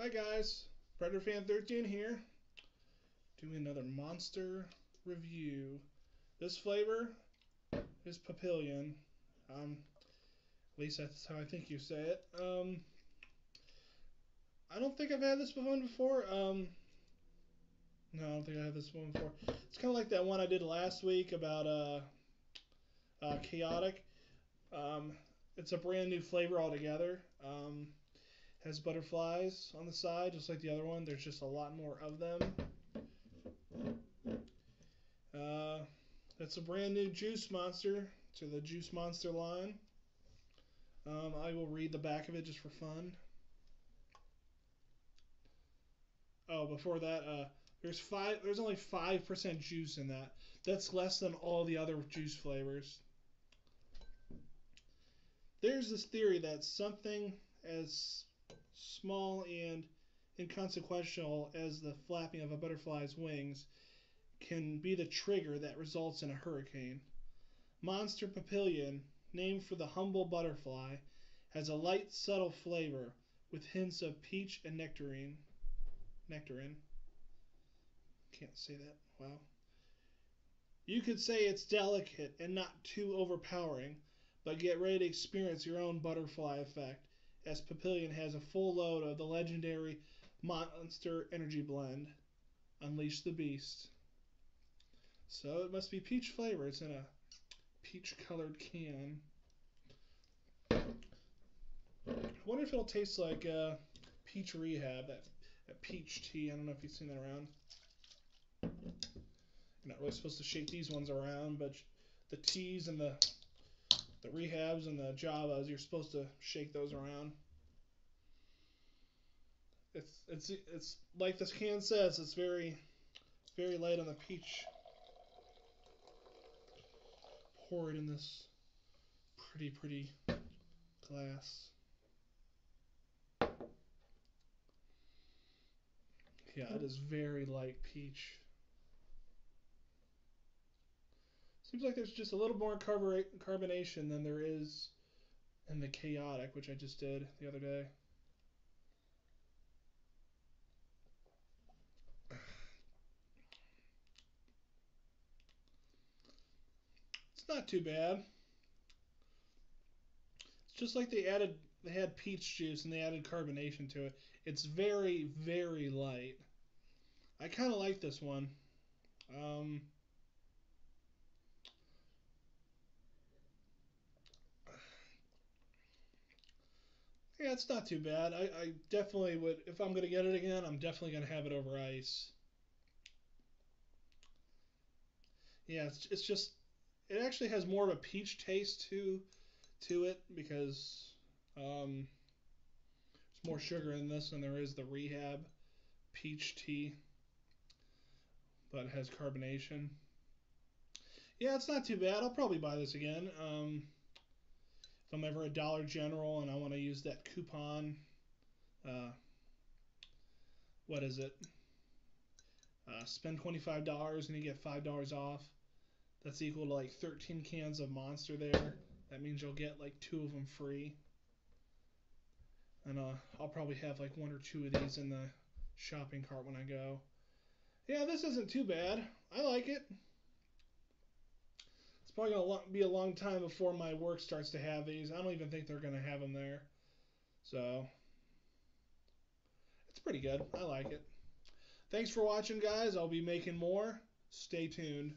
Hi guys, Predator Fan 13 here, doing another monster review. This flavor is Papillion. Um, at least that's how I think you say it. Um, I don't think I've had this one before. Um, no, I don't think I had this one before. It's kind of like that one I did last week about uh, uh, Khaotic. Um, it's a brand new flavor altogether. Um, has butterflies on the side, just like the other one. There's just a lot more of them. Uh, it's a brand new Juice Monster to the Juice Monster line. Um, I will read the back of it just for fun. Oh, before that, uh, there's five. There's only five percent juice in that. That's less than all the other juice flavors. There's this theory that something as small and inconsequential as the flapping of a butterfly's wings can be the trigger that results in a hurricane. Monster Papillion, named for the humble butterfly, has a light, subtle flavor with hints of peach and nectarine. Nectarine. Can't say that. Wow. You could say it's delicate and not too overpowering, but get ready to experience your own butterfly effect as Papillion has a full load of the legendary Monster Energy Blend. Unleash the Beast. So it must be peach flavor. It's in a peach colored can. I wonder if it'll taste like uh, peach rehab, that, that peach tea. I don't know if you've seen that around. You're not really supposed to shake these ones around, but the teas and the the rehabs and the Javas, you're supposed to shake those around. It's it's it's like this can says, it's very very light on the peach. Pour it in this pretty pretty glass. Yeah, it is very light peach. Seems like there's just a little more carbonation than there is in the Khaotic, which I just did the other day. It's not too bad. It's just like they added they had peach juice and they added carbonation to it. It's very very light. I kind of like this one. Um, Yeah, it's not too bad. I, I definitely would, if I'm going to get it again, I'm definitely going to have it over ice. Yeah, it's, it's just, it actually has more of a peach taste to to it because um, there's more sugar in this than there is the Rehab peach tea, but it has carbonation. Yeah, it's not too bad. I'll probably buy this again. Um, if I'm ever a Dollar General and I want to use that coupon, uh, what is it? Uh, spend $25 and you get $5 off. That's equal to like 13 cans of Monster there. That means you'll get like two of them free. And uh, I'll probably have like one or two of these in the shopping cart when I go. Yeah, this isn't too bad. I like it probably going to be a long time before my work starts to have these. I don't even think they're going to have them there. So, it's pretty good. I like it. Thanks for watching, guys. I'll be making more. Stay tuned.